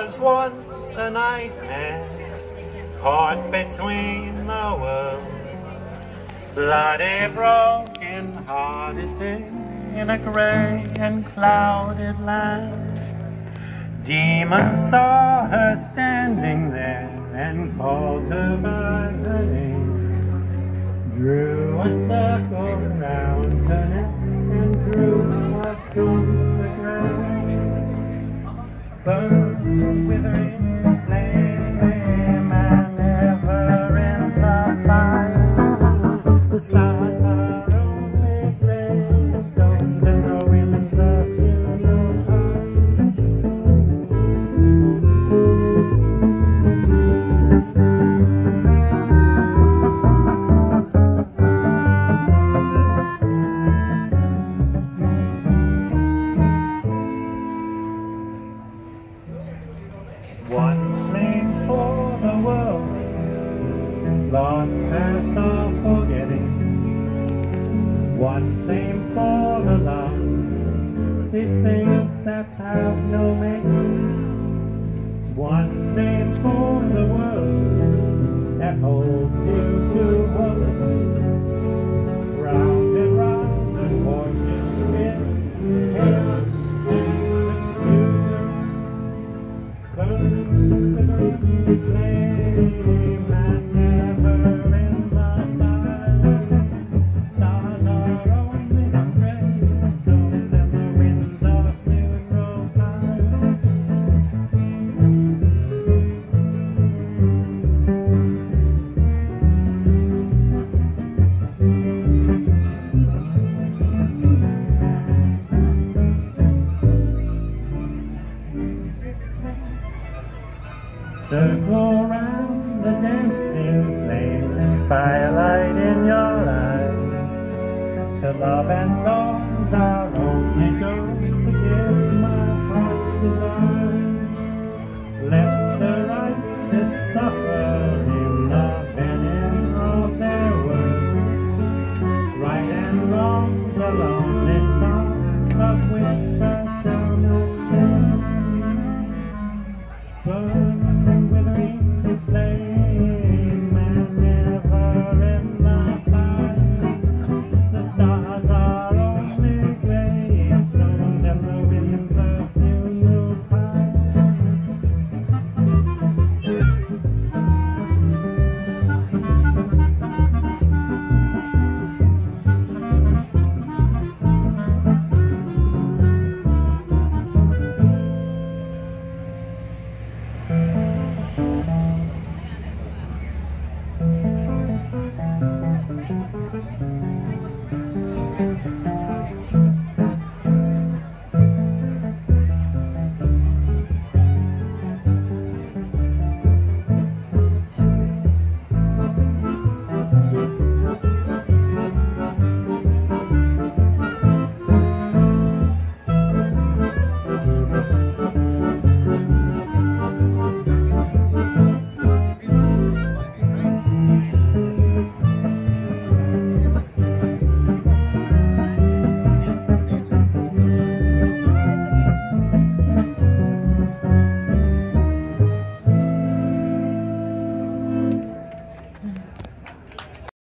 was once a nightmare caught between the worlds. Bloody, broken hearted thing in a grey and clouded land. Demons saw her standing there and called her by One name for the world, lost past all forgetting. One name for the love, these things in flame and firelight in your eyes. Till love and thorns are only make